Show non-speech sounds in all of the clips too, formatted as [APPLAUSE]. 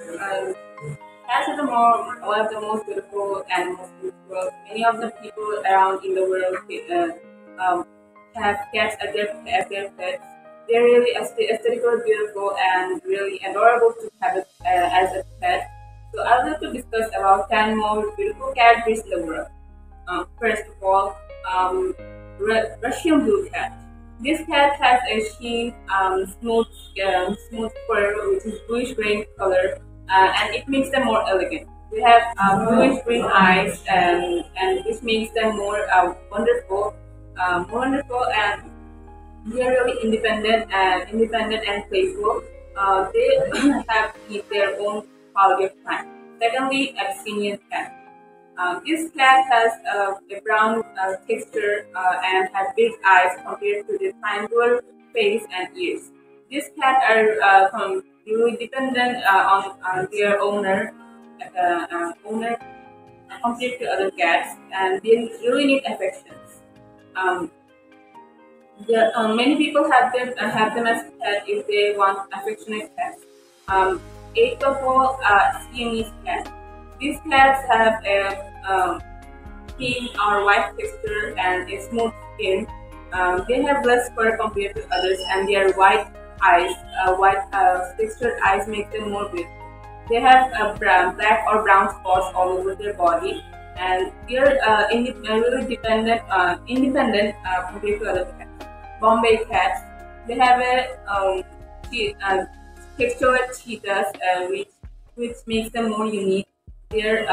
Um, cats are the more, one of the most beautiful animals in the world. Many of the people around in the world uh, um, have cats as their, as their pets. They're really aesthetically beautiful and really adorable to have it, uh, as a pet. So I would like to discuss about 10 more beautiful cat breeds in the world. Um, first of all, um, Russian blue cat. This cat has a sheen, um, smooth, um, smooth fur, which is bluish gray color, uh, and it makes them more elegant. They have uh, bluish green eyes, and and this makes them more uh, wonderful, um, wonderful, and they are really independent and independent and playful. Uh, they [COUGHS] have their own quality of time. Secondly, Abyssinian cat. Um, this cat has uh, a brown uh, texture uh, and has big eyes compared to the triangular face and ears. These cats are uh, really dependent uh, on, on, their owner, uh, owner compared to other cats, and they really need affections. Um, many people have them have them as pet if they want affectionate pets. Um, eight of all Siamese cats. These cats have a um, pink or white texture and a smooth skin. Um, they have less fur compared to others, and they are white eyes, uh, white uh, textured eyes, make them more beautiful. They have a brown, black or brown spots all over their body, and they're uh, really dependent, uh, independent uh, compared to other cats. Bombay cats, they have a um, uh, textured cheetahs, uh, which which makes them more unique. Their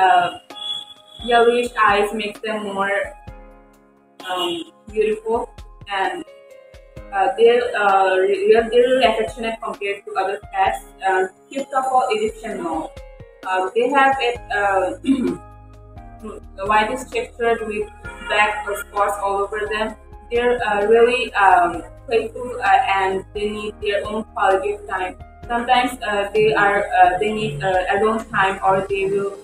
yellowish eyes makes them more um, beautiful and uh, they're, uh, they're, really affectionate compared to other cats. Uh, first of all, Egyptian Mau. Uh, they have a uh, [CLEARS THROAT] whitish with black spots all over them. They're uh, really um, playful uh, and they need their own quality of time. Sometimes uh, they are they need alone time or they will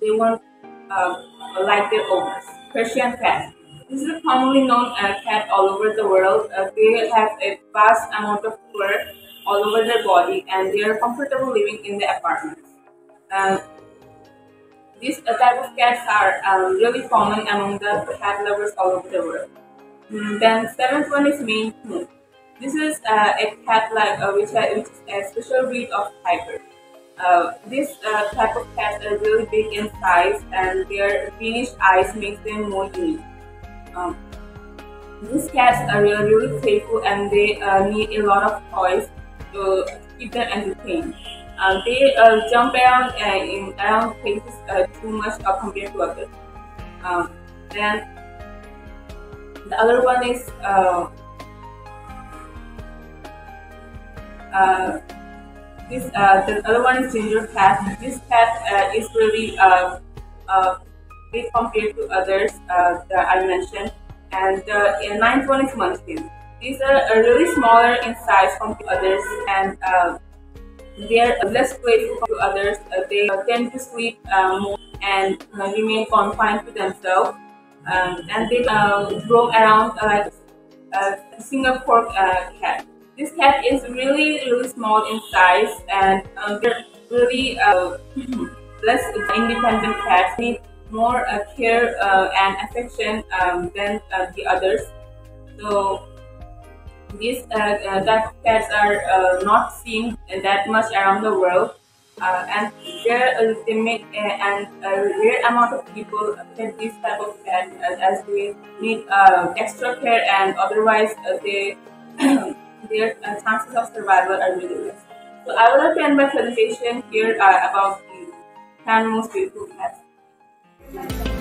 they want like their owners. Persian cat. This is a commonly known uh, cat all over the world. Uh, they have a vast amount of fur all over their body and they are comfortable living in the apartments. Uh, these type of cats are um, really common among the cat lovers all over the world. Mm, then seventh one is Maine Coon. This is uh, a cat like uh, which, which is a special breed of tiger. Uh, this uh, type of cats are really big in size and their greenish eyes make them more unique. Um, these cats are really, really playful and they uh, need a lot of toys to keep them entertained. Uh, they uh, jump around and in around places too much compared to others. Um, then the other one is this uh, the other one is ginger cat. This cat uh, is really uh, uh, compared to others uh, that I mentioned. And the ninth one is munchkin. These are really smaller in size compared to others, and they are less playful to others. they tend to sleep more and remain confined to themselves. Um, and they roam around like a Singapore cat. This cat is really, really small in size and um, they're really uh, [CLEARS THROAT] less independent cats. Need more uh, care uh, and affection um, than uh, the others. So these uh, uh, that cats are not seen that much around the world. and there they make and a rare amount of people get this type of cat as they need extra care and otherwise they [CLEARS THROAT] their chances of survival are really less. So I would like to end my presentation here about the 10 most beautiful cats Bye.